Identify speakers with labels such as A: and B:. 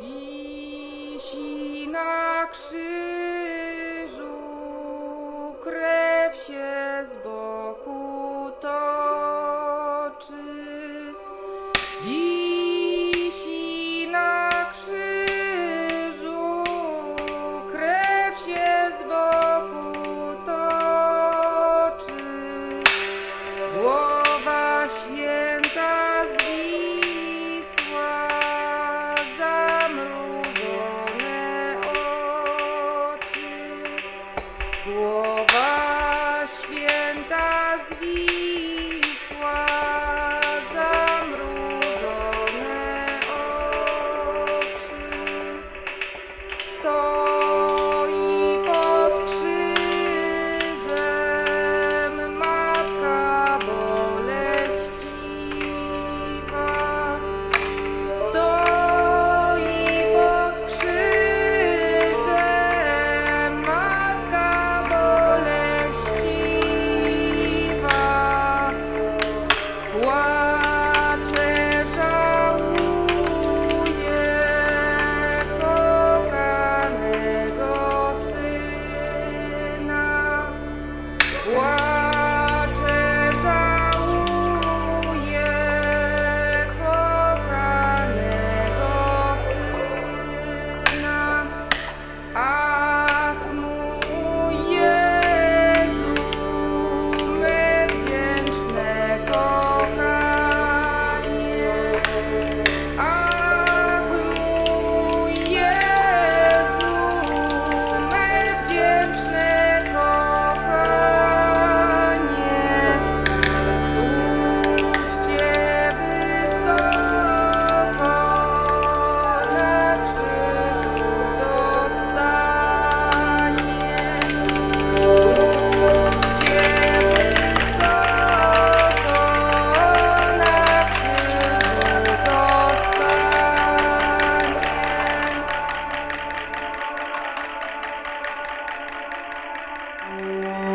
A: Wisi na krzyżu, krew się z boku toczy. Głowa święta zwisła, Música